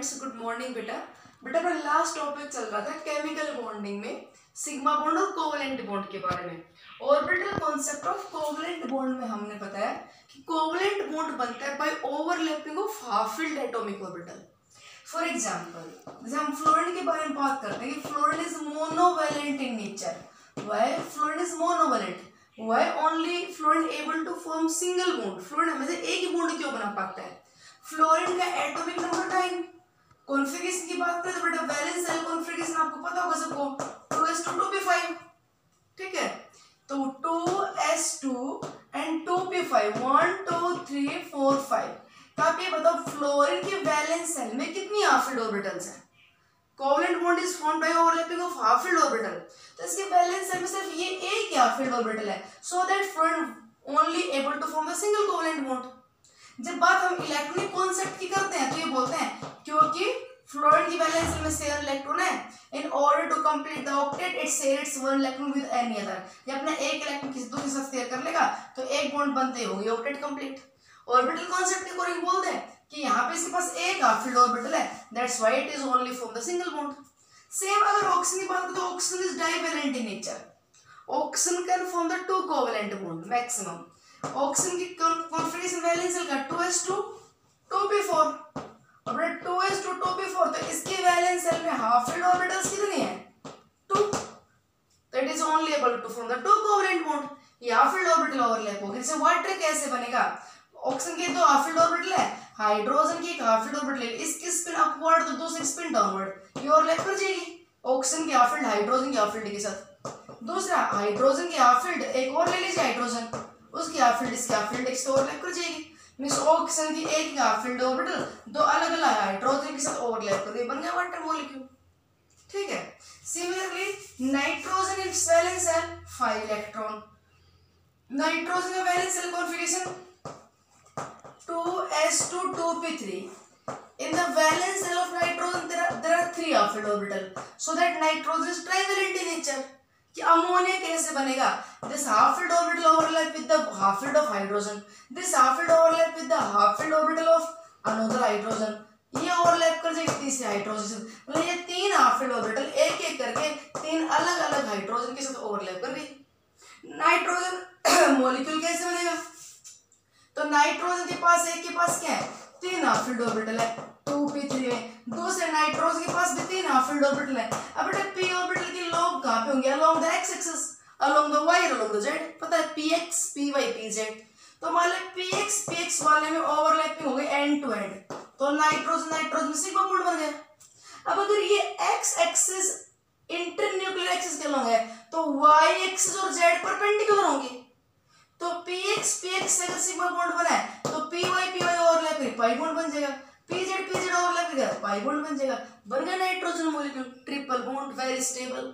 Friends good morning बेटा। बेटा, अपना लास्ट टॉपिक चल रहा था केमिकल बॉन्डिंग में सिग्मा बॉन्ड और कोवलेंट बॉन्ड के बारे में। Orbital concept of covalent bond में हमने बताया कि कोवलेंट बॉन्ड बनता है by overlapping of half filled atomic orbital for example जैसे हम फ्लोरिन के बारे में बात करते हैं कि fluorine is monovalent in nature why fluorine is monovalent why only fluorine able to form single bond fluorine हमेशा एक ही बॉन्ड क्यों बना पाता है? फ्लोरिन का एटॉमिक नंबर नाइन कॉन्फ़िगरेशन की बात करें तो बेटा वैलेंस सेल कॉन्फ़िगरेशन आपको पता होगा सबको। Two S two two P five ठीक है? तो two S two and two P five one two three four five तो आप ये बताओ फ्लोरिन के वैलेंस सेल में कितनी हाफिल्ड ऑर्बिटल्स हैं? Covalent bond is formed by overlapping of half filled orbital तो इसके वैलेंस सेल में सिर्फ़ ये एक ही हाफिल्ड ऑर्बिटल है so that fluorine only able to form a single covalent bond जब बात हम इलेक्ट्रॉनिक कॉन्सेप्ट की करते हैं तो ये बोलते हैं, क्योंकि फ्लोरिन की वैलेंस में शेयर इलेक्ट्रॉन है in order to complete the octet it share one electron with any other ये अपना एक इलेक्ट्रॉन किसी दूसरे साथ शेयर कर लेगा तो एक बॉन्ड बनते होगी ऑक्टेट कंप्लीट ऑर्बिटल कॉन्सेप्ट के अकॉर्डिंग बोलते हैं कि यहाँ पे इसके पास एक हाफ़ फ़ील्ड ऑर्बिटल है that's why it is only for the single bond same अगर ऑक्सीजन की बात करें तो oxygen is divalent in nature oxygen can form the two covalent bond maximum oxygen की कॉन्फिगरेशन वैलेंस का 2s2 2p4 और बेटा 2s2 2p4 तो इसके वैलेंस सेल में हाफ़ फ़ील्ड ऑर्बिटल्स कितनी है? 2 तो it is only able to form the two covalent bond ये हाफ़ फ़ील्ड ऑर्बिटल ओवरलैप होगा। जैसे वाटर कैसे बनेगा? ऑक्सीजन के दो हाफ़ फ़ील्ड ऑर्बिटल है। हाइड्रोजन की एक हाफ़ फ़ील्ड ऑर्बिटल है। इसकी स्पिन अपवर्ड तो दूसरी स्पिन डाउनवर्ड ये ओवरलैप कर जाएगी। ऑक्सीजन की हाफ़ फ़ील्ड हाइड्रोजन की हाफ़ फ़ील्ड के साथ। दूसरा हाइड्रोजन की हाफ़ फ़ील्ड एक और ले लीजिए हाइड्रोजन उसकी हाफ़ फ़ील्ड इसकी हाफ़ फ़ील्ड एक ओवरलैप कर जाएगी मींस ऑक्सीजन की एक हाफ़ फ़ील्ड ऑर्बिटल दो अलग अलग हाइड्रोजन के साथ ओवरलैप कर बन गया वाटर मॉलिक्यूल ठीक है। Similarly nitrogen in valence shell 5 electron nitrogen का valence shell configuration 2s2 2p3 in the valence cell of nitrogen there are, there are three half filled orbital so that nitrogen is trivalent in nature कि ammonia कैसे बनेगा? This half filled orbital overlap with the half filled of hydrogen this half filled overlap with the half filled orbital of another hydrogen ये overlap कर जाएगी तीसरे hydrogen मतलब ये तीन हाफ़ फ़ील्ड ऑर्बिटल एक एक करके तीन अलग अलग हाइड्रोजन के साथ ओवरलैप कर गई नाइट्रोजन मॉलिक्यूल कैसे बनेगा? तो नाइट्रोजन के पास एक के पास क्या है? तीन हाफ़ फ़ील्ड ऑर्बिटल है। टू पी थ्री दूसरे नाइट्रोजन के पास भी तीन हाफ़ फ़ील्ड ऑर्बिटल है। अब बेटा पी ऑर्बिटल होंगे along the x axis along the y along the z पता है p x p y p z तो मान लें पी एक्स पी एक्स वाले में ओवरलैपिंग हो गई एंड टू एंड तो नाइट्रोजन नाइट्रोजन सिग्मा बॉन्ड बन गया. अब अगर ये एक्स एक्सिस इंटरन्यूक्लियर एक्सिस के लोग है तो वाई एक्सिस और जेड परपेंडिकुलर होंगे. तो पी एक्स पी एक्स से अगर सिग्मा बॉन्ड बना है तो p y p y overlap करेगा पाई बॉन्ड बन जाएगा. P z p z overlap करेगा पाई बॉन्ड बन जाएगा. बन गया nitrogen molecule triple bond very stable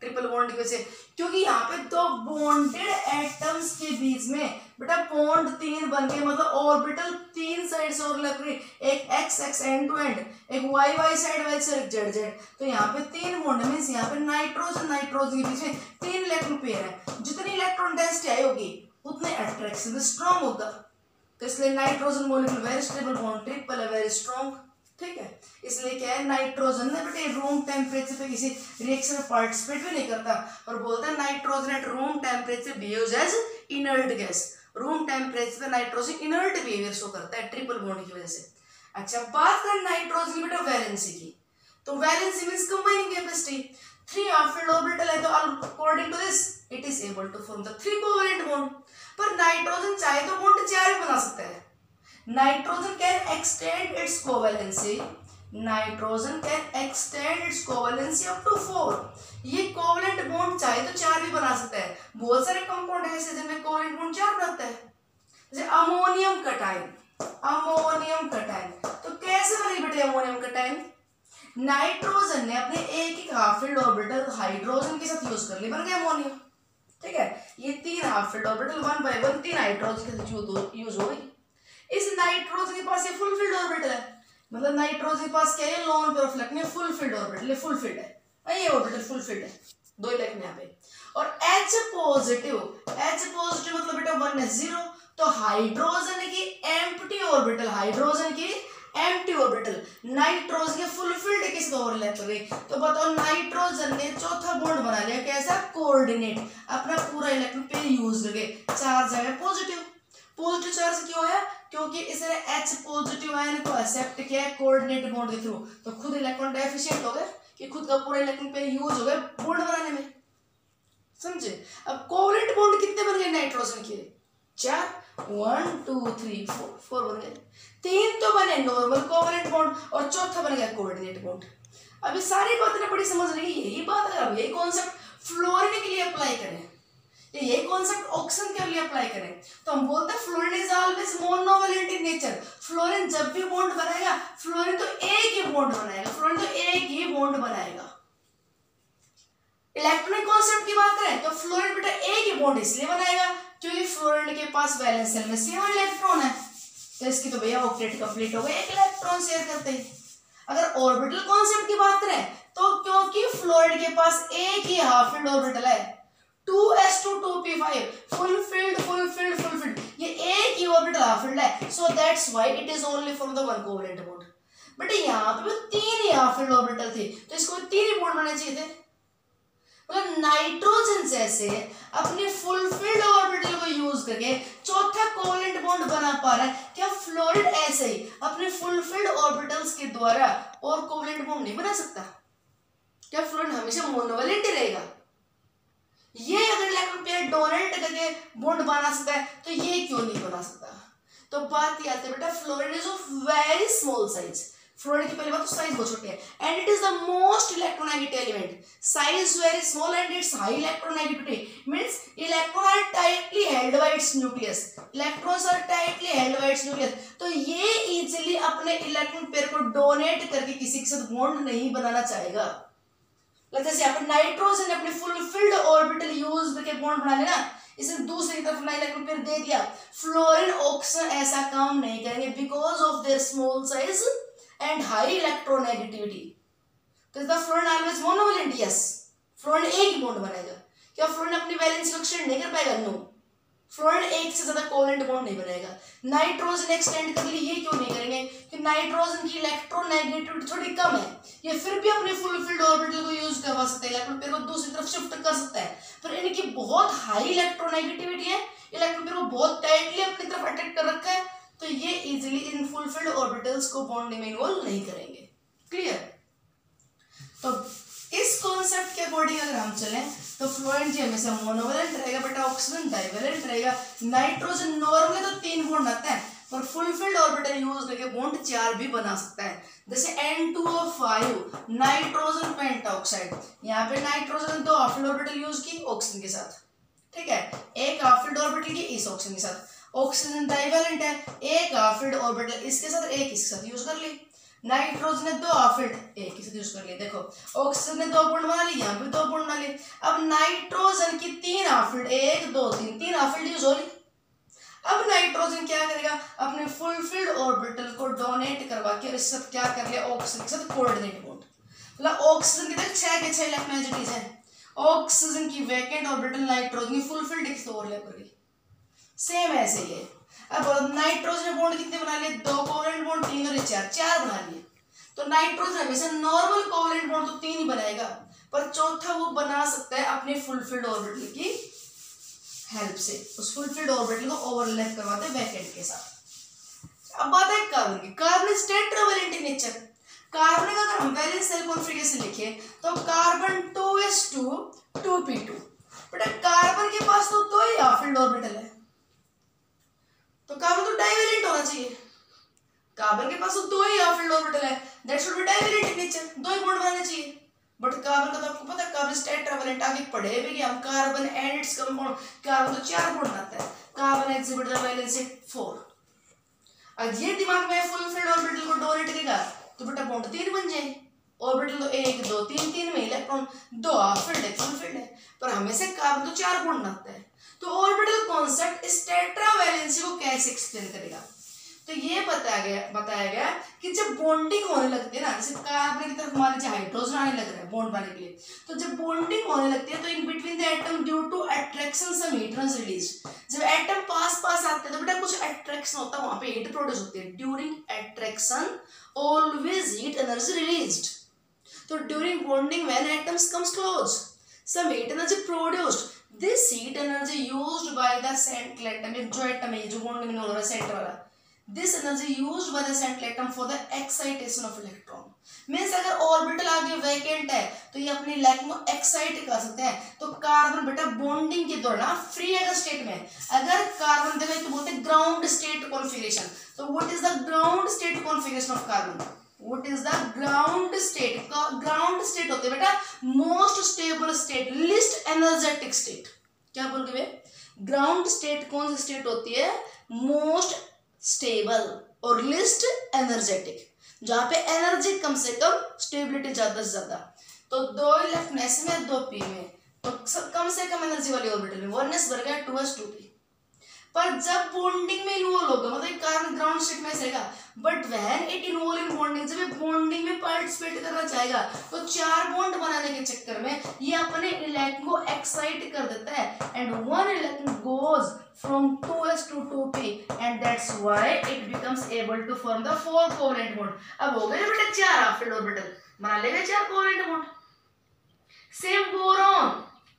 triple bond की वजह से। क्योंकि यहाँ पे दो बॉन्डेड एटम्स के बीच में, बेटा बॉन्ड तीन बन गए मतलब ऑर्बिटल तीन साइड से ओवरलैप एक x x end to end एक y y side y side z z तो यहाँ पे तीन बॉन्ड मीन्स यहाँ पे नाइट्रोजन नाइट्रोजन के बीच में तीन इलेक्ट्रॉन पेयर है। जितनी इलेक्ट्रॉन डेंसिटी आई होगी, उतने अट्रैक्शन स्ट्रॉन्ग होगा। तो इसलिए nitrogen molecule very stable bond triple है वेरी स्ट्रॉन्ग ठीक है? इसलिए क्या है नाइट्रोजन ना बेटे रूम टेम्परेचर पे किसी रिएक्शन में पार्टिसिपेट भी नहीं करता और बोलता है nitrogen at room temperature behaves as inert gas room temperature पे नाइट्रोजन इनर्ट बिहेवियर शो करता है ट्रिपल बॉन्ड की वजह से. अच्छा बात करें नाइट्रोजन बेटा वैलेंसी की. तो valency means combining capacity three filled orbital है तो according to this it is able to form the three covalent bond पर नाइट्रोजन चाहे तो बॉन्ड चार बना सकता है. Nitrogen can extend its covalency nitrogen can extend its covalency up to four ये कोवेलेंट बॉन्ड चाहे तो चार भी बना सकता है। बहुत सारे कंपाउंड ऐसे जिनमें कोवेलेंट बॉन्ड चार बनता है। जैसे अमोनियम कटाइन अमोनियम कटाइन तो कैसे बनी बेटे अमोनियम कटाइन नाइट्रोजन ने अपने एक एक हाफ़ फ़ील्ड ऑर्बिटल हाइड्रोजन के साथ यूज़ कर ली। बन गया अमोनियम ठीक है? ये तीन half filled orbital one by one तीन हाइड्रोजन के साथ यूज़ हो गई। इस नाइट्रोजन के पास ये फुल फ़ील्ड ऑर्बिटल है। मतलब नाइट्रोजन के पास क्या है? लोन पे ऑफ़ में full filled orbital full filled है। ये ऑर्बिटल फुल फ़ील्ड है। दो इलेक्ट्रॉन यहाँ पे। और H पॉजिटिव H पॉजिटिव मतलब बेटा वन है ज़ीरो तो हाइड्रोजन की एम्प्टी ऑर्बिटल हाइड्रोजन की एम्प्टी ऑर्बिटल नाइट्रोजन के फुलफिल्ड किस ओवरलैप कर गई? तो बताओ नाइट्रोजन ने चौथा बॉन्ड बना लिया कैसा? कोऑर्डिनेट अपना पूरा इलेक्ट्रॉन पे यूज़ करके। चार्ज है पॉजिटिव पॉजिटिव चार्ज क्यों है क्योंकि इसने एच पॉजिटिव आयन को एक्सेप्ट किया है कोऑर्डिनेट बॉन्ड के थ्रू तो खुद इलेक्ट्रॉन डेफिशिएंट हो गए कि खुद का पूरा इलेक्ट्रॉन पे यूज़ हो गए बॉन्ड बनाने में. समझे? अब कोवलेंट बॉन्ड कितने बन गए? नाइट्रोजन के. चार. One two three four four बन गए. तीन तो बने नॉर्मल कोवलेंट बॉन्ड और चौथा बन गया कोऑर्डिनेट बॉन्ड अभी सारी बातें बड़ी समझ रही है. यही बात अगर हम यही कॉन्सेप्ट फ्लोरिन के लिए अप्लाई करें या यही कॉन्सेप्ट ऑक्सीजन के लिए अप्लाई करें। तो हम बोलते हैं fluorine is always monovalent in nature fluorine जब भी बॉन्ड बनाएगा फ्लोरिन तो एक ही बॉन्ड बनाएगा। फ्लोरिन तो एक ही बॉन्ड बनाएगा। इलेक्ट्रॉनिक कॉन्सेप्ट की बात करें तो फ्लोरिन बेटा एक ही बॉन्ड इसलिए बनाएगा, क्योंकि फ्लोरिन के पास वैलेंस सेल में सेवन इलेक्ट्रॉन है। तो इसकी तो भैया ऑक्टेट कंप्लीट हो गया एक इलेक्ट्रॉन शेयर करते हैं। अगर ऑर्बिटल कॉन्सेप्ट की बात करें तो क्योंकि फ्लोरिन के पास एक ही हाफ़ फ़ील्ड ऑर्बिटल है two s two two p five full filled full filled full filled ये एक ही ऑर्बिटल हाफ़ फ़ील्ड है. So that's why it is only from the one covalent bond but यहाँ पे तीन ही हाफ़ फ़ील्ड ऑर्बिटल थे. तो इसको तीन ही बॉन्ड बनाने चाहिए थे. मतलब नाइट्रोजन जैसे अपने फुलफिल्ड ऑर्बिटल को यूज़ करके चौथा कोवेलेंट बॉन्ड बना पा रहा है. क्या फ्लोरिड ऐसे ही अपने फुलफिल्ड ऑर्बिटल्स के द्वारा और कोवेलेंट बॉन्ड नहीं बना सकता? क्या फ्लोरिड हमेशा मोनोवेलेंट रहेगा? ये अगर इलेक्ट्रॉन पेयर डोनेट करके बॉन्ड बना सकता है तो ये क्यों नहीं बना सकता? तो बात ये आती है, बेटा fluoride is of very small size fluoride की पहली बात तो साइज़ बहुत छोटी है. And it is the most electronegative element size very small and its high electronegativity means electron are tightly held by its nucleus electrons are tightly held by its nucleus तो ये easily अपने electron pair को donate करके किसी के साथ bond नहीं बनाना चाहेगा. जैसे से अपन नाइट्रोजन अपने फुलफिल्ड ऑर्बिटल यूज़ करके बॉन्ड बना लेना इसने दूसरी तरफ़ अपना इलेक्ट्रॉन पेयर दे दिया। फ्लोरिन ऑक्सीजन ऐसा काम नहीं करेंगे because of their small size and high electronegativity तो इसका fluorine always monovalent yes fluorine एक ही बॉन्ड बनाएगा। क्या फ्लोरिन अपनी को एक्सटेंड नहीं कर पाएगा? नो फ्लोरिन एक से ज़्यादा कोवेलेंट बॉन्ड नहीं बनेगा। नाइट्रोजन एक्सटेंड कर लिए ये क्यों नहीं करेंगे? कि नाइट्रोजन की इलेक्ट्रोनेगेटिविटी थोड़ी कम है। ये फिर भी अपने फुल फ़ील्ड ऑर्बिटल को यूज़ करवा सकते हैं, इलेक्ट्रॉन पेयर को दूसरी तरफ़ शिफ्ट कर सकता है। पर इनकी बहुत हाई इलेक्ट्रोनेगेटिविटी है। इलेक्ट्रॉन पेयर को बहुत टाइटली अपनी तरफ़ अटैक कर रखा है। तो ये इजीली इन फुलफिल्ड ऑर्बिटल्स को बॉन्ड में इन्वॉल्व नहीं करेंगे। क्लियर तो कॉन्सेप्ट के अकॉर्डिंग अगर हम चलें तो फ्लोरेंट जी हमेशा मोनोवेलेंट रहेगा बेटा ऑक्सीजन डाइवेलेंट रहेगा नाइट्रोजन नॉर्मली तो तीन बॉन्ड आते हैं पर फुलफिल्ड ऑर्बिटल यूज़ करके बॉन्ड चार भी बना सकता है जैसे N2O5 नाइट्रोजन पेंटॉक्साइड यहाँ पे नाइट्रोजन दो हाफ़ ऑर्बिटल यूज़ की ऑक्सीजन के साथ ठीक है एक हाफ़ ऑर्बिटल की इस ऑक्सीजन के साथ ऑक्सीजन डाइवेलेंट है एक हाफिड ऑर्बिटल इसके साथ एक इसके साथ यूज़ कर ली नाइट्रोजन ने दो हाफिड एक के साथ यूज़ कर लिया, देखो, ऑक्सीजन ने दो बॉन्ड बना ली यहाँ पे दो बॉन्ड बना ली अब नाइट्रोजन की तीन हाफिड एक, दो, तीन तीन हाफिड यूज़ हो ली अब नाइट्रोजन क्या करेगा? अपने फुलफिल्ड ऑर्बिटल को डोनेट करवा के इसके साथ क्या कर लिया ऑक्सीजन के साथ कोऑर्डिनेट बॉन्ड मतलब ऑक्सीजन के तक छह के छह इलेक्ट्रोनेगेटिव है। ऑक्सीजन की वैकेंट ऑर्बिटल नाइट्रोजन की फुलफिल्ड किस ओवरलैप कर गई। सेम ऐसे ही है। अब नाइट्रोजन बॉन्ड कितने बना लिए? दो कोवलेंट बॉन्ड तीन और चार चार बना लिए। तो नाइट्रोजन हमेशा नॉर्मल कोवलेंट बॉन्ड तो तीन ही बनाएगा। पर चौथा वो बना सकता है अपने फुलफिल्ड ऑर्बिटल की हेल्प से। उस फुलफिल्ड ऑर्बिटल को ओवरलैप करवाते हैं वैकेंट के साथ। अब बात है कार्बन की। Carbon is tetravalent in nature carbon का अगर हम वैलेंस सेल कॉन्फ़िगरेशन लिखे तो कार्बन 2s2 2p2 बेटा कार्बन के पास तो दो ही हाफ़ ऑर्बिटल है तो कार्बन तो डाइवेलेंट होना चाहिए कार्बन के पास तो दो ही ऑर्बिटल ऑर्बिटल है that should be divalent in nature दो ही बॉन्ड बनाने चाहिए बट कार्बन का तो आपको पता है कार्बन टेट्रावेलेंट आगे पढ़े भी हम carbon and its compound carbon तो चार बॉन्ड बनाता है कार्बन एग्जिबिट द वैलेंसी 4 अब ये दिमाग में फुल फ़ील्ड ऑर्बिटल को डोनेट करेगा तो बेटा बॉन्ड तीन बन जाए. ऑर्बिटल तो एक, दो, तीन तीन में इलेक्ट्रॉन दो हाफ़ फ़ील्ड है फुल फ़ील्ड है. पर हमें से कार्बन तो चार बॉन्ड बनाता है. तो ऑर्बिटल कॉन्सेप्ट इस टेट्रावैलेंसी को कैसे एक्सप्लेन करेगा? तो ये बताया गया बताया गया कि जब बॉन्डिंग होने लगती है ना, जैसे कार्बन की तरफ़ मान लीजिए हाइड्रोजन आने लग रहा है बॉन्ड बनाने के लिए तो जब बॉन्डिंग होने लगती है तो in between the atom due to attraction some heat release जब एटम पास पास आते हैं तो बेटा कुछ अट्रैक्शन होता है, वहाँ पे हीट प्रोड्यूस होती है। During attraction always heat energy released तो during bonding when atoms comes close heat energy produced. This heat energy used by the central atom एक जो एटम है जो बॉन्डिंग में हो रहा है सेंटर वाला this energy used by the central atom for the excitation of electron. Means अगर ऑर्बिटल आगे वैकेंट है तो ये अपनी इलेक्ट्रॉन को एक्साइट कर सकते हैं। तो कार्बन बेटा बॉन्डिंग के दौरान फ्री अगर स्टेट में अगर कार्बन देवे तो बोलते ग्राउंड स्टेट कॉन्फ़िगरेशन तो what is the ground state configuration of carbon what is the ground state? Ground state होते बेटा, most stable state, least energetic state क्या बोल रहे ग्राउंड स्टेट कौन सी स्टेट होती है? मोस्ट स्टेबल और लिस्ट एनर्जेटिक जहाँ पे एनर्जी कम से कम स्टेबिलिटी ज़्यादा से ज़्यादा। तो दो इलेक्ट्रॉन एस में, दो पी में तो कम से कम एनर्जी वाली ऑर्बिटल में वन एस वर्ग है टू एस टू पी पर जब बॉन्डिंग में इन्वॉल्व होगा मतलब कार्बन ग्राउंड स्टेट में रहेगा बट वहन इट इन्वॉल्व इन बॉन्डिंग जब ये बॉन्डिंग में पार्टिसिपेट करना चाहेगा तो चार बॉन्ड बनाने के चक्कर में ये अपने इलेक्ट्रॉन को एक्साइट कर देता है and one electron goes from 2s to 2p and that's why it becomes able to form the four covalent bond. अब हो गए बेटा चार हाफ़ ऑर्बिटल बना लेगा चार covalent bond same boron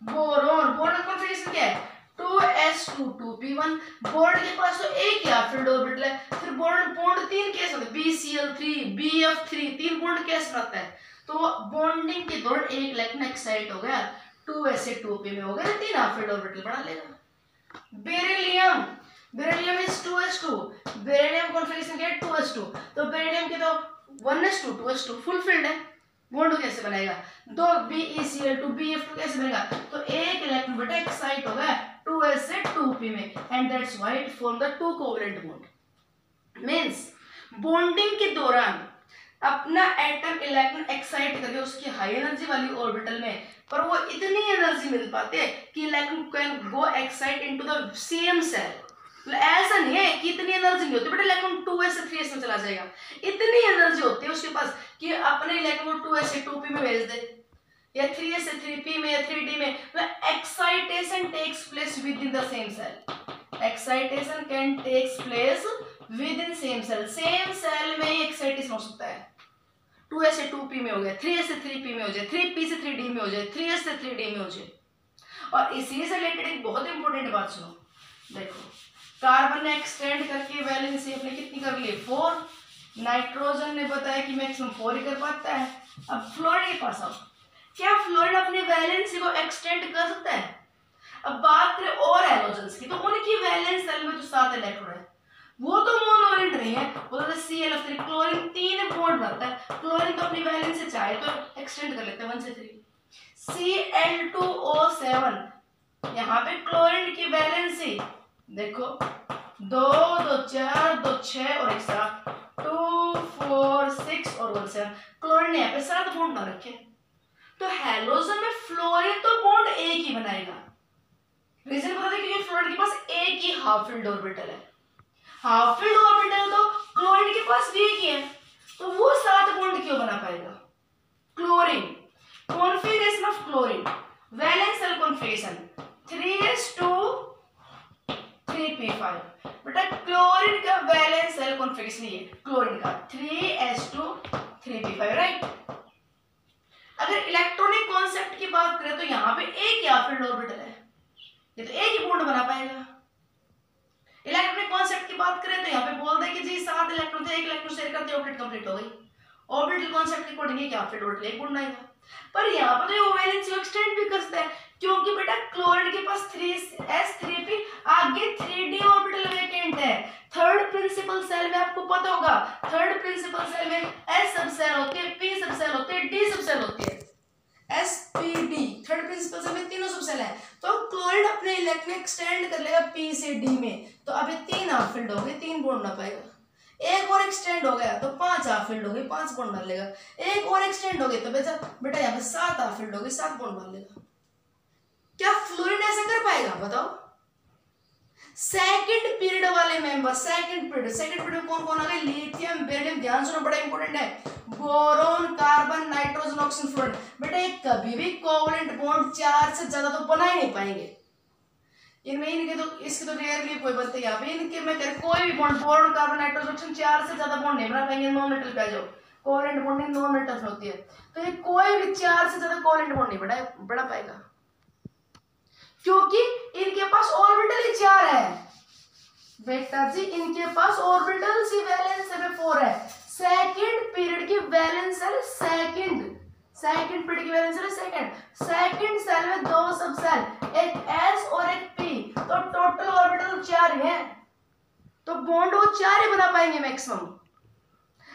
boron boron configuration क्या है? Two s two two p one bond के पास तो एक ही? हाफ़ ऑर्बिटल है फिर बॉन्ड बॉन्ड तीन कैसे होते B C L three B F three तीन बॉन्ड कैसे रहता है? तो बॉन्डिंग के दौरान एक इलेक्ट्रॉन एक्साइट हो गया। टू एस से टू पी में हो गया। तीन हाफ़ ऑर्बिटल बना लेगा beryllium beryllium is two s two beryllium configuration क्या है? टू एस टू तो बेरिलियम के तो one s two two s two full filled है। बॉन्ड कैसे बनेगा दो B E C L two B F two कैसे बनेगा? तो एक इलेक्ट्रॉन बेटा एक्साइट हो गया टू एस से टू पी में and that's why it form the two covalent bond means bonding के दौरान अपना एटम इलेक्ट्रॉन एक्साइट करके उसकी हाई एनर्जी वाली ऑर्बिटल में, पर वो इतनी एनर्जी मिल पाते कि electron can go excite into the same shell ऐसा नहीं है कि इतनी एनर्जी नहीं होती बेटा electron two s three s में चला जाएगा। इतनी एनर्जी होती है उसके पास कि अपने electron two s two p में भेज दे, या थ्री एस थ्री पी में, या थ्री डी में। Excitation takes place within the same shell excitation can takes place within same shell same shell में ही एक्साइटेशन हो सकता है। टू एस से टू पी में हो गया थ्री एस से थ्री पी में हो जाए थ्री पी से थ्री डी में हो जाए थ्री एस से थ्री डी में हो जाए। और इसी से रिलेटेड एक बहुत इंपॉर्टेंट बात सुनो। देखो कार्बन ने एक्सटेंड करके वैलेंसी अपने कितनी कर ली फोर। नाइट्रोजन ने बताया कि मैक्सिमम फोर ही कर पाता है। अब फ्लोरिन के पास आओ। क्या फ्लोरिन अपनी वैलेंसी को एक्सटेंड कर सकता है? अब बात करें और एलोजेंस की तो उनकी वैलेंस सेल में जो सात इलेक्ट्रॉन है, वो तो मोनोवेलेंट नहीं है। वो तो सी एल एफ़ क्लोरीन तीन बॉन्ड बनता है। क्लोरीन तो अपनी वैलेंस से चाहे तो एक्सटेंड कर लेते हैं वन से three C L two O seven यहाँ पे क्लोरीन की वैलेंसी देखो, दो दो, चार, दो छ और एक सात। टू, फोर, सिक्स और वन, सेवन। क्लोरीन यहाँ पे सात बॉन्ड ना रखे तो हेलोजन में फ्लोरीन तो बॉन्ड एक ही बनाएगा। रीजन बता दें, क्योंकि फ्लोरीन के पास एक ही हाफ़ फ़ील्ड ऑर्बिटल है। हाफ़ फ़ील्ड ऑर्बिटल तो क्लोरीन के पास भी एक ही है। तो वो सात बॉन्ड क्यों बना पाएगा? Chlorine configuration of chlorine valence shell configuration 3s2 three p five बेटा क्लोरीन का वैलेंस सेल कॉन्फ़िगरेशन ये क्लोरीन का three s two three p five right अगर इलेक्ट्रॉनिक कॉन्सेप्ट की बात करें तो यहाँ पे एक या फिर ऑर्बिटल है। ये तो एक ही बॉन्ड बना पाएगा। इलेक्ट्रॉनिक कॉन्सेप्ट की बात करें तो यहाँ पे बोल दे कि जी सात इलेक्ट्रॉन थे, एक इलेक्ट्रॉन शेयर करते ऑर्बिट कंप्लीट हो गई। ऑर्बिटल कॉन्सेप्ट के अकॉर्डिंग एक या फिर ऑर्बिटल एक बॉन्ड आएगा। पर यहाँ पर तो ये वैलेंस एक्सटेंड भी कर सकता है। क्योंकि बेटा क्लोराइड के पास थ्री एस थ्री पी आगे थ्री डी ऑर्बिटल वेकेंट है। थर्ड प्रिंसिपल सेल में आपको पता होगा थर्ड प्रिंसिपल सेल में एस सब सेल होती है पी सब सेल होती है डी सब सेल होती है। S p d third principal shell में तीनों सब सेल है। तो क्लोराइड अपने इलेक्ट्रॉन एक्सटेंड कर लेगा पी से डी में। तो अभी तीन हाफ़ फ़ील्ड हो गए, तीन बॉन्ड ना पाएगा। एक और एक्सटेंड हो गया तो पाँच हाफ़ फ़ील्ड हो गई पाँच बॉन्ड डाल लेगा। एक और एक्सटेंड हो गई तो बेटा बेटा यहाँ पे सात हाफ़ फ़ील्ड हो गई सात बॉन्ड डाल लेगा। क्या फ्लोरिन ऐसा कर पाएगा, बताओ? सेकंड पीरियड वाले member second period second period कौन कौन आ गए? लिथियम बेरिलियम ध्यान सुनो, बड़ा इंपॉर्टेंट है। Boron carbon nitro oxygen fluoride बेटा, ये कभी भी कोवलेंट बॉन्ड चार से ज़्यादा तो बना ही नहीं पाएँगे। इनमें इनके तो इसके तो रेयरली कोई बनते यहाँ पे इनके मैं कह कोई भी bond boron carbon nitrogen oxygen चार से ज़्यादा बॉन्ड नहीं बना पाएँगे नॉन मेटल पे जो कोवलेंट बॉन्डिंग नॉन मेटल होती है। तो ये कोई भी चार से ज़्यादा कोवलेंट बॉन्ड नहीं बढ़ा बढ़ा पाएगा। क्योंकि इनके पास ऑर्बिटल ही चार है। बेटा जी, इनके पास ऑर्बिटल सी वैलेंस है, फोर है। सेकंड पीरियड की वैलेंस है सेकंड सेकंड पीरियड की वैलेंस है सेकंड सेकंड सेल में दो सब सेल एक एस और एक पी तो टोटल ऑर्बिटल चार है तो बॉन्ड वो चार ही बना पाएँगे मैक्सिमम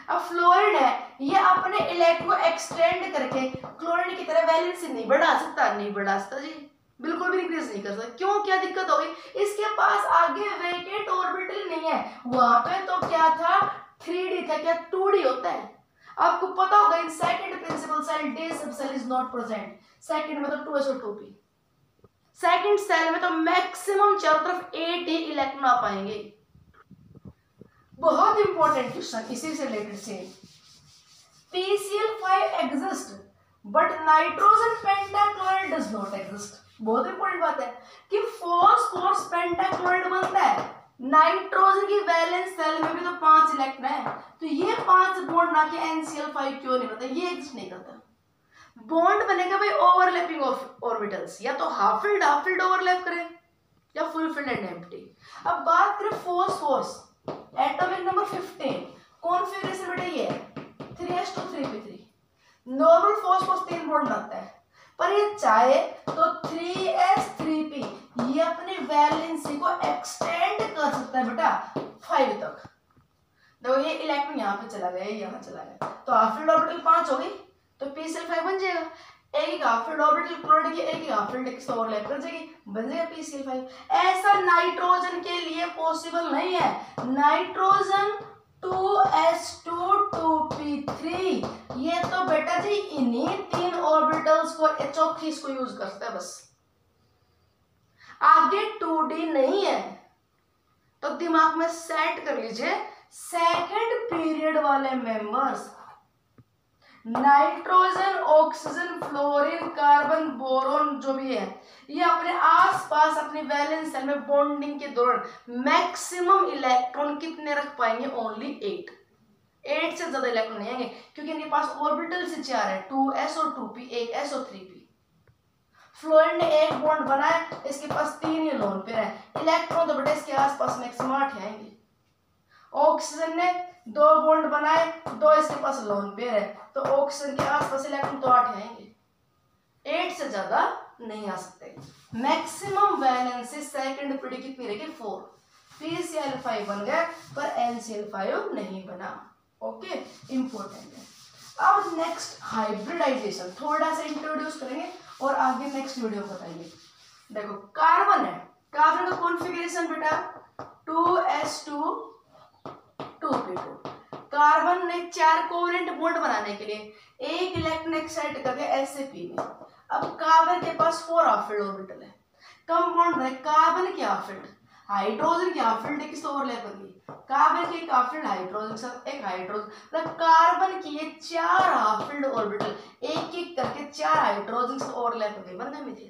अब फ्लोरिन है, ये अपने इलेक्ट्रो एक्सटेंड करके क्लोरीन की तरह वैलेंस नहीं बढ़ा सकता, नहीं बढ़ा सकता जी। बिल्कुल भी इंक्रीज नहीं कर सकता। क्यों? क्या दिक्कत होगी इसके पास आगे वेकेट ऑर्बिटल नहीं है। वहाँ पे तो क्या था? थ्री डी था। क्या टू डी होता है? आपको पता होगा, in second principal shell D sub shell is not present second में तो two S two P second shell में तो मैक्सिमम चारों तरफ़ एट ही इलेक्ट्रॉन आ पाएँगे। बहुत इंपॉर्टेंट क्वेश्चन इसी से रिलेटेड से। PCl5 exist, but nitrogen pentachloride does not exist बहुत इंपॉर्टेंट बात है कि फोर्स पेंटाक्लोराइड बनता है। नाइट्रोजन की वैलेंस सेल में भी तो पाँच इलेक्ट्रॉन है। तो ये पाँच बॉन्ड ना के NCl5 क्यों नहीं बनता? ये एग्जिस्ट नहीं करता। बॉन्ड बनेगा भाई ओवरलैपिंग ऑफ़ ऑर्बिटल्स या तो half filled half filled overlap करे, या फुल फिल्ड एंड एम्प्टी अब बात करें फोर्स फोर्स एटॉमिक नंबर 15 कॉन्फ़िगरेशन बेटा ये? है 3s2 3p3 नॉर्मल फोर्स फोर्स तीन बॉन्ड बनता है। पर ये चाहे तो थ्री एस थ्री पी ये अपनी वैलेंसी को एक्सटेंड कर सकता है बेटा फाइव तक। देखो ये इलेक्ट्रॉन यहाँ पे चला गया यहाँ चला गया। तो हाफिल्ड ऑर्बिटल पाँच हो गई तो पी सेल फाइव बन जाएगा। एक हाफिल्ड ऑर्बिटल क्लोराइड की एक हाफिल्ड किस ओवरलैप कर जाएगी, बन जाएगा पी सेल फाइव ऐसा नाइट्रोजन के लिए पॉसिबल नहीं है। Nitrogen two S two two P three ये तो बेटा जी, इन्हीं तीन ऑर्बिटल्स को चौथी को यूज़ करते हैं बस। आगे टू डी नहीं है। तो दिमाग में सेट कर लीजिए। सेकंड पीरियड वाले members nitrogen, oxygen, fluorine, carbon, boron जो भी है, ये अपने आसपास, अपनी वैलेंस सेल में बॉन्डिंग के दौरान मैक्सिमम इलेक्ट्रॉन कितने रख पाएँगे? ओनली एट एट से ज़्यादा इलेक्ट्रॉन नहीं आएँगे, क्योंकि इनके पास ऑर्बिटल से चार है टू एस और टू पी एक एस और थ्री पी फ्लोरिन ने एक बॉन्ड बनाया, इसके पास तीन ही लोन पेयर है इलेक्ट्रॉन तो बेटे इसके आसपास मैक्सिमम आठ आएँगे। ऑक्सीजन ने दो बॉन्ड बनाए, दो इसके पास लोन पेयर है। तो ऑक्सीजन के आसपास इलेक्ट्रॉन तो आठ आएँगे एट से ज़्यादा नहीं आ सकते। मैक्सिमम वैलेंसी सेकंड पीढ़ी कितनी रहेगी फोर पीसीएल फाइव बन गया, पर एनसीएल फाइव नहीं बना। ओके इंपॉर्टेंट है। अब नेक्स्ट हाइब्रिडाइजेशन थोड़ा सा इंट्रोड्यूस करेंगे और आगे नेक्स्ट वीडियो बताएँगे। देखो कार्बन है। कार्बन का कॉन्फ़िगरेशन बेटा two s two two p two carbon ने चार कोवेलेंट बॉन्ड बनाने के लिए एक इलेक्ट्रॉन एक्साइट करके एस पी में। अब कार्बन के पास फोर हाफिल्ड ऑर्बिटल है। बॉन्ड है कार्बन की हाफिल्ड हाइड्रोजन की हाफिल्ड किस ओवरलैप होगी कार्बन की एक हाफिल्ड हाइड्रोजन साथ एक हाइड्रोजन मतलब कार्बन की ये चार हाफिल्ड ऑर्बिटल एक एक करके चार हाइड्रोजन से ओवरलैप होगी बनने में थे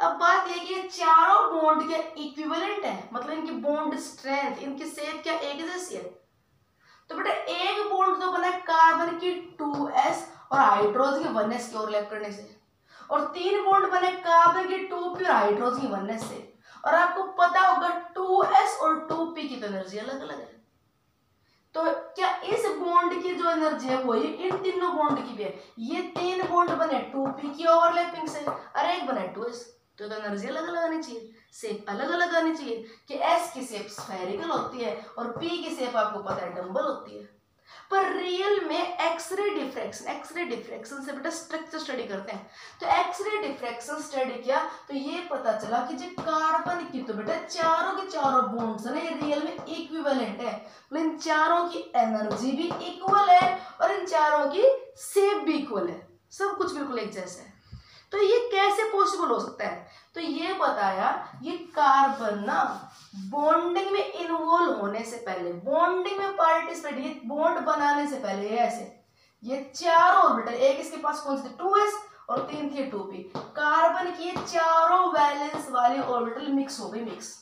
अब बात यह कि चारों बॉन्ड के इक्विवेलेंट है। मतलब इनकी बॉन्ड स्ट्रेंथ इनकी सेहत क्या एक जैसी है? तो बेटा, एक बॉन्ड तो बना कार्बन की टू एस और हाइड्रोजन की एस की ओवरलैप करने से। और तीन बॉन्ड बने कार्बन की टू पी और हाइड्रोजन की वन एस से। और आपको पता होगा टू एस और टू पी की तो एनर्जी अलग अलग है। तो क्या इस बॉन्ड की जो एनर्जी है, वो वही इन तीनों बॉन्ड की भी है? ये तीन बॉन्ड बने टू पी की ओवरलैपिंग से, और एक बने टू एस तो, तो एनर्जी अलग अलग आनी चाहिए। सेप अलग अलग आनी चाहिए कि एस की सेप स्फेरिकल होती है और पी की शेप आपको पता है डम्बल होती है। पर रियल में एक्सरे डिफ्रैक्शन एक्सरे डिफ्रैक्शन से बेटा स्ट्रक्चर स्टडी करते हैं। तो एक्सरे डिफ्रैक्शन स्टडी किया तो ये पता चला कि जो कार्बन की तो बेटा चारों के चारों बॉन्ड्स है ना ये रियल में इक्विवेलेंट है। मतलब इन चारों की एनर्जी भी इक्वल है और इन चारों की सेप भी इक्वल है। सब कुछ बिल्कुल एक जैसा है। तो ये कैसे पॉसिबल हो सकता है? तो ये बताया, ये कार्बन ना बॉन्डिंग में इन्वॉल्व होने से पहले बॉन्डिंग में पार्टिसिपेट ये बॉन्ड बनाने से पहले ये ऐसे, ये चारों ऑर्बिटल एक इसके पास कौन सी टू एस और तीन थी टू पी कार्बन की ये चारों वैलेंस वाली ऑर्बिटल मिक्स हो गई मिक्स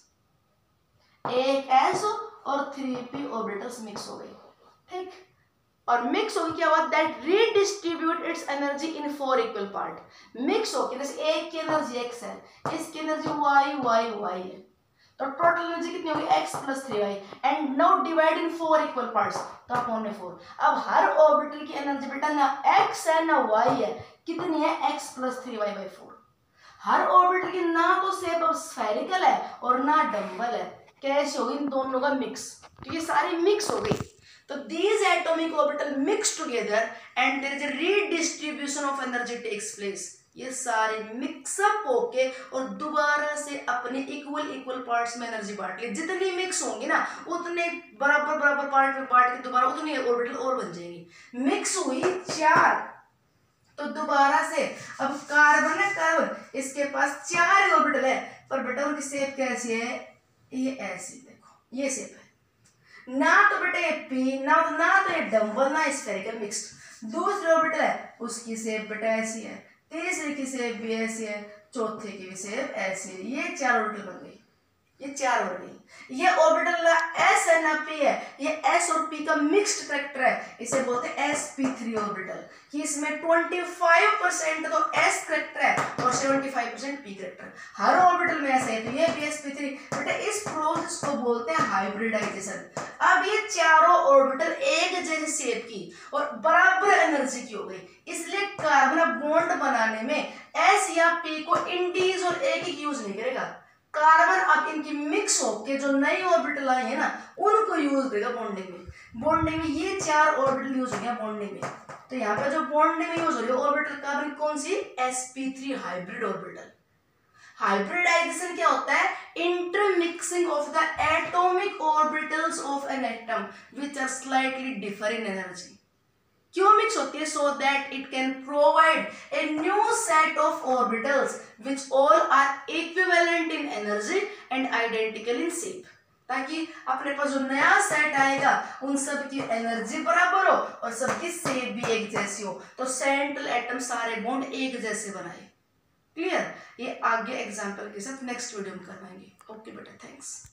एक एस और थ्री पी ऑर्बिटल्स मिक्स हो गई, ठीक? और मिक्स होकर क्या हुआ that redistribute its energy in four equal part mix होकर जैसे एक की एनर्जी एक्स है इसकी एनर्जी वाई वाई वाई है। तो टोटल एनर्जी कितनी होगी? X plus three Y and now divide in four equal parts तो अपॉन में फोर अब हर ऑर्बिटल की एनर्जी बेटा, ना एक्स है, ना वाई है, कितनी है? X plus three Y by four her orbital की ना तो शेप अब स्फेरिकल है और ना डम्बल है। कैसे होगी? इन दोनों का मिक्स क्योंकि सारी मिक्स हो गई। तो these atomic orbital mix together and there is a redistribution of energy takes place. ये सारे मिक्सअप होके और दोबारा से अपने इक्वल इक्वल पार्ट्स में एनर्जी बांट ली जितनी मिक्स होंगी ना, उतने बराबर बराबर पार्ट में बांट के दोबारा उतनी ऑर्बिटल और बन जाएगी। मिक्स हुई चार। तो दोबारा से अब कार्बन है कार्बन इसके पास चार ऑर्बिटल है। पर बेटा उनकी सेप कैसी है? ये ऐसी, देखो। ये सेप है। ना तो बेटे पी ना तो ना तो ये डम्बल ना स्फेरिकल मिक्स्ड दूसरी और है उसकी सेब बेटा ऐसी है, तीसरे की सेब भी ऐसी है, चौथे की भी सेब ऐसी है। ये चार रोटी बन गई। ये चार हो। गई ये ऑर्बिटल एस एन पी है। ये एस और पी का मिक्स्ड करेक्टर है। इसे बोलते हैं एस पी थ्री ऑर्बिटल कि इसमें ट्वेंटी फाइव परसेंट तो एस करेक्टर है और seventy five percent P character हर ऑर्बिटल में ऐसे है। तो ये बी एस पी थ्री बेटा, इस प्रोसेस को बोलते हैं हाइब्रिडाइजेशन अब ये चारों ऑर्बिटल एक जैसी शेप की और बराबर एनर्जी की हो गई। इसलिए कार्बन बॉन्ड बनाने में एस या पी को इंडीज और एक ही यूज़ नहीं करेगा। कार्बन अब इनकी मिक्स होके जो नई ऑर्बिटल आई है ना, उनको यूज़ देगा बॉन्डिंग में। बॉन्डिंग में ये चार ऑर्बिटल यूज़ हो गया बॉन्डिंग में। तो यहाँ पे जो बॉन्डिंग में यूज़ हो रही ऑर्बिटल कार्बन कौन सी? Sp3 हाइब्रिड ऑर्बिटल हाइब्रिडाइजेशन क्या होता है? Intermixing of the atomic orbitals of an atom which are slightly differ in energy mix होती है? So that it can provide a new set of orbitals which all are equivalent in energy and identical in shape ताकि अपने पास जो नया set आएगा, उन सब की एनर्जी बराबर हो और सबकी शेप भी एक जैसी हो। तो सेंट्रल एटम सारे बॉन्ड एक जैसे बनाए। क्लियर ये आगे एग्ज़ाम्पल के साथ नेक्स्ट वीडियो में करवाएँगे। ओके बेटा थैंक्स